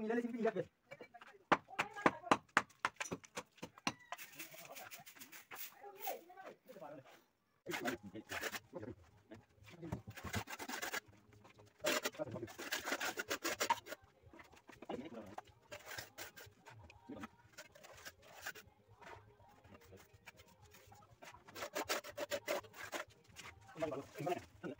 Minerales y Vale, vale, vale.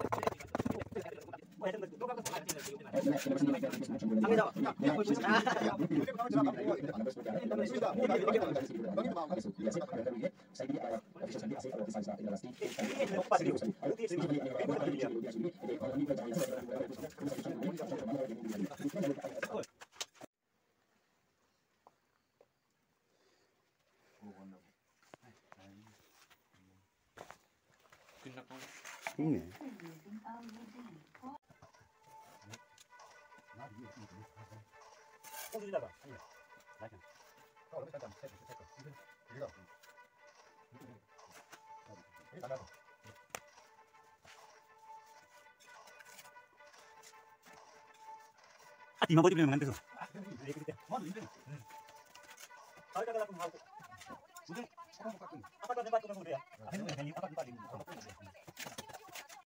いいね。 호주리다가 아니야 나이스 아 얼마 잠깐 세고 세고 이리가 이리 나가서. 아 이마 버디 빌리면 안 돼서. 아 그때 뭐도 힘들어 가을가다 같은 거 하고. 무슨 아까 내가 했던 거 그래야 아까 내가 했던 거 그래야